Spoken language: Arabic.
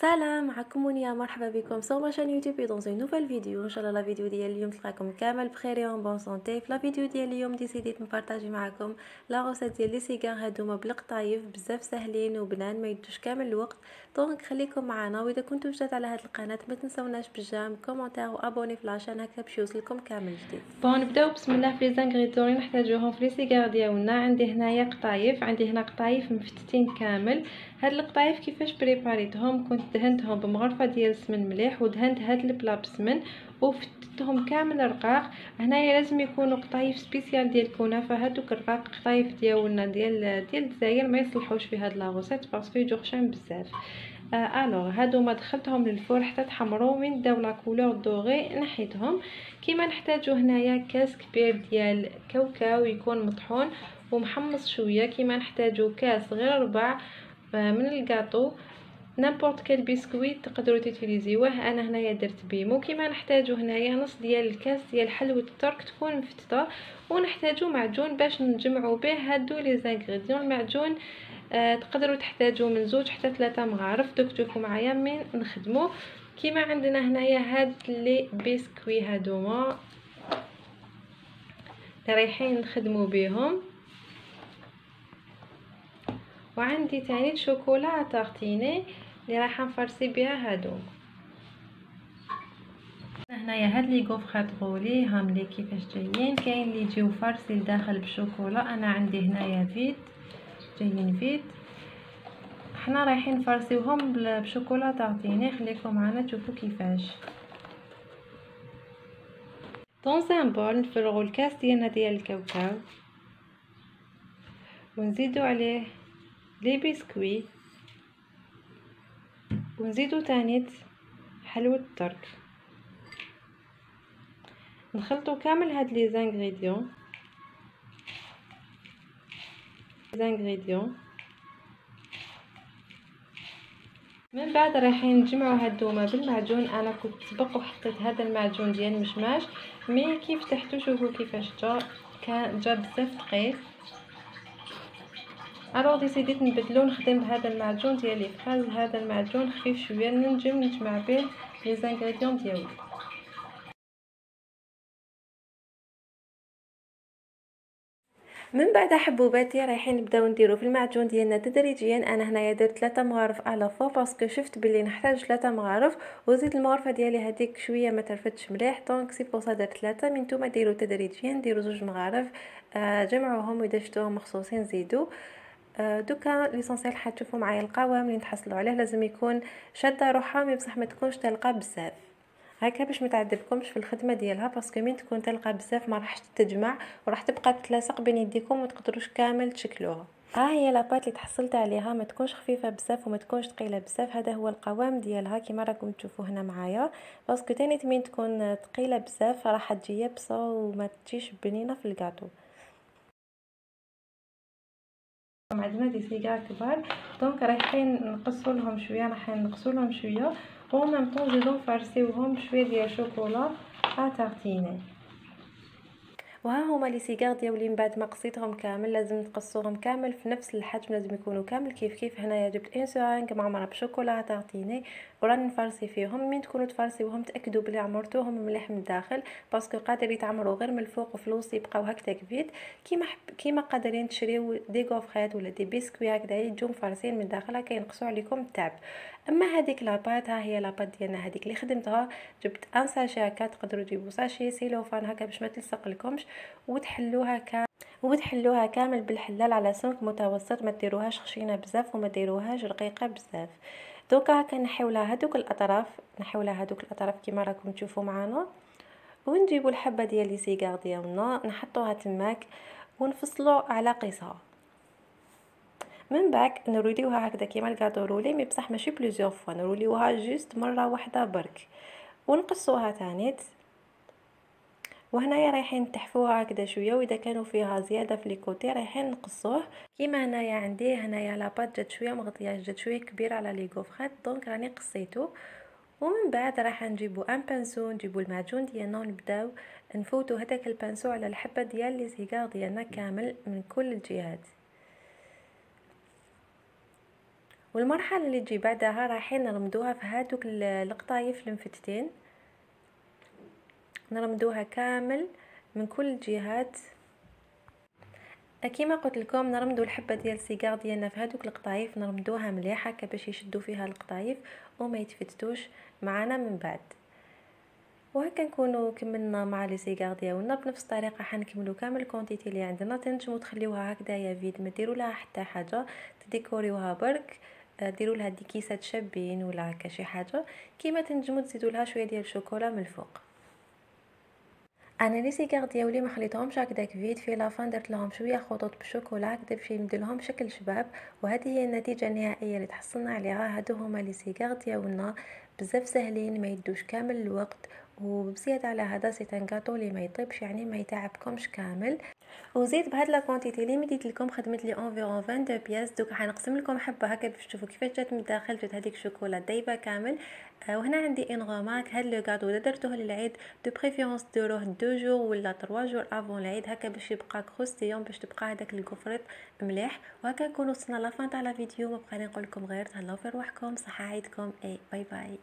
سلام معكم منيا مرحبا بكم. sur chaîne YouTube dans une nouvelle vidéo ان شاء الله la vidéo ديال اليوم تلقاكم كامل بخير en bonne santé في la vidéo ديال اليوم ديسيديت نبارطاجي معكم la recette ديال les cigares هادوما بالقطايف بزاف ساهلين وبنان ما يدوش كامل الوقت. donc خليكم معنا. وإذا كنتو جداد على هاد القناة ما تنسوناش بال j'aime commentaire و abonnez في la chaîne هكا باش يوصلكم كامل جديد. bon نبداو. بسم الله. في les ingrédients اللي نحتاجوهم في les cigares ديالنا. عندي هنايا قطايف عندي هنا قطايف مفتتين كامل. هاد القطايف كيفاش بريباريتهم كنت دهنتهم بمغرفة ديال السمن مليح ودهنت هاد ال plat بسمن وفتتهم كامل رقاق. هنايا لازم يكونوا قطايف spécial ديال الكنافة. هادوك الرقاق قطايف ديالنا ديال ديال الجزائر ما يصلحوش في هاد la recette parce que يجو خشان بزاف. آه alors هادو ما دخلتهم لل four حتى تحمروا من داو la couleur dorée نحيتهم. كيما نحتاجو هنايا كاس كبير ديال كاوكاو يكون مطحون ومحمص شوية. كيما نحتاجو كاس غير ربع من ال gâteau. n'importe quel biscuit تقدروا تيتيليزيوه أنا هنايا درت بيمو كيما نحتاجو هنايا نص ديال الكاس ديال حلوة الترك تكون مفتتة. ونحتاجو معجون باش نجمعوا به هادو les ingrédients المعجون. آه تقدروا تحتاجوا من زوج حتى ثلاثة مغارف. دوك تشوفوا معايا من نخدمو. كيما عندنا هنايا هاد les biscuits هادوما رايحين نخدمو بهم وعندي تاني chocolat à tartiner اللي راح نفرسي بها هادو هنايا هاد les gaufrettes roulées هام لي كيفاش جايين. كاين اللي يجيو farcis لداخل بشوكولا. أنا عندي هنايا vides جايين vides. حنا رايحين نفرسيوهم ب chocolat à tartiner خليكم معنا تشوفوا كيفاش. donc نفرغوا الكاس ديالنا ديال الكاوكاو. ونزيدو عليه les biscuits ونزيدو تانيت حلوة الترك. نخلطو كامل هاد les ingrédients. ingrédients. من بعد رايحين نجمعوا هادوما بالمعجون. أنا كنت سبق وحطيت هذا المعجون ديال المشماش. mais كيف فتحتو شوفوا كيفاش جا كان جا بزاف ثقيل alors ديسيديت نبدلو نخدم بهذا المعجون ديال les fraises هذا المعجون خفيف شوية ننجم نجمع به les ingrédients ديالو من بعد حبيباتي رايحين نبداو نديرو في المعجون ديالنا تدريجيا. أنا هنايا درت ثلاثة مغارف à la fois parce que شفت بلي نحتاج ثلاثة مغارف. وزيد المغرفة ديالي هذيك شوية ما ترفتش مليح donc c'est pour ça درت ثلاثة. من نتوما ديروا تدريجيا ديروا زوج مغارف. آه جمعوهم وإذا شفتوهم مخصوصين زيدوا آه دوكا l'essentiel حتشوفوا معايا القوام اللي نتحصلوا عليه لازم يكون شاده روحها mais بصح ما تكونش طلقة بزاف. هكا باش ما تعذبكمش في الخدمة ديالها parce que من تكون طلقة بزاف ما راحش تجمع وراح تبقى تلاصق بين يديكم وما تقدروش كامل تشكلوها. ها هي la pâte اللي تحصلت عليها ما تكونش خفيفة بزاف وما تكونش ثقيلة بزاف. هذا هو القوام ديالها كما راكم تشوفوا هنا معايا. parce que تاني تمين تكون ثقيلة بزاف راح تجي يابسه وما تجيش بنينة في الكاطو. عندنا des cigares كبار. donc رايحين نقصوا لهم شوية رايحين نقصوا لهم شوية. même temps نزيدو نفرسيوهم بشويه ديال chocolat. à tartiner وها هما les cigares ديالي من بعد ما قصيتهم كامل لازم تقصوهم كامل في نفس الحجم لازم يكونوا كامل كيف كيف. هنايا جبت une seringue معمره ب chocolat à tartiner وراني نفرسي فيهم. من تكونوا تفرسيوهم تأكدوا بلي عمرتوهم مليح من الداخل parce que قادر يتعمروا غير من الفوق و في لوسط يبقاو هكذاك vides كيما حب كيما قادرين تشريو des gaufrettes ولا des biscuits هكذا يجوا مفرسين من الداخل هكا ينقصوا عليكم التعب. أما هذيك la pâte ها هي la pâte ديالنا هذيك اللي خدمتها جبت un sachet هكا تقدروا تجيبوا sachet cellophane هكا باش ما تلصق لكمش وتحلوها كامل وتحلوها كامل بالحلّال على سمك متوسط. ما ديروهاش خشينه بزاف وما ديروهاش رقيقة بزاف. دوكا هكا نحيو لها هذوك الأطراف نحيو لها هذوك الأطراف كيما راكم تشوفوا معنا ونجيبوا الحبة ديال les cigares ديالنا نحطوها تماك ونفصلوا على قيسها من بعد نروليوها هكذا كيما الكاطو roulé mais بصح ماشي plusieurs fois نروليوها juste مرة واحدة برك. ونقصوها تانيت. وهنايا رايحين تحفوها هكذا شوية وإذا كانوا فيها زيادة في les côtés رايحين نقصوه. كيما هنايا عندي هنايا la pâte جات شوية مغطيه جات شوية كبيرة على les gaufrettes. donc راني قصيتو. ومن بعد راح نجيبو un pinceau نجيبو المعجون ديالنا ونبداو نفوتو هذاك ال pinceau على الحبة ديال les cigares ديالنا كامل من كل الجهات. والمرحلة اللي تجي بعدها رايحين نرمدوها في هادوك القطايف المفتتين. نرمدوها كامل من كل الجهات كيما قلت لكم نرمدو الحبة ديال السيجار ديالنا في هذوك القطايف نرمدوها مليحة هكا باش يشدوا فيها القطايف وما يتفتتوش معنا من بعد. وهكا نكونوا كملنا مع لي سيجار ديالنا بنفس الطريقة حنكملوا كامل الكونتيتي اللي عندنا. تنجموا تخليوها هكذايا فيد ما ديروا لها حتى حاجة. تديكوريوها برك ديروا لها دي كيسات شابين ولا هكا شي حاجة. كيما تنجموا تزيدوا لها شوية ديال الشوكولا من الفوق. أنا les cigares ديالي ما خليتهمش هكذاك vides، à la fin درت لهم شوية خطوط بالشوكولا هكذا باش يمد لهم شكل شباب وهذه هي النتيجة النهائية اللي تحصلنا عليها. هادو هما les cigares ديالنا بزاف سهلين ما يدوش كامل الوقت وبزيادة على هذا c'est un gâteau اللي ما يطيبش يعني ما يتعبكمش كامل. وزيد بهاد la quantité اللي مديت لكم خدمت لي environ 22 pièces دوك حنقسم لكم حبة هكا باش تشوفوا كيفاش جات من الداخل جات هذيك الشوكولا دايبة كامل. آه وهنا عندي une remarque هاد le gâteau إذا درتوه للعيد de préférence ديروه deux jours ولا 3 jours avant العيد هكا باش يبقى croustillant باش تبقى هذاك ال gaufrette مليح. وهكا نكونوا وصلنا la fin تاع la vidéo ما بقى نقول لكم غير تهلاو في رواحكم صحة عيدكم et bye bye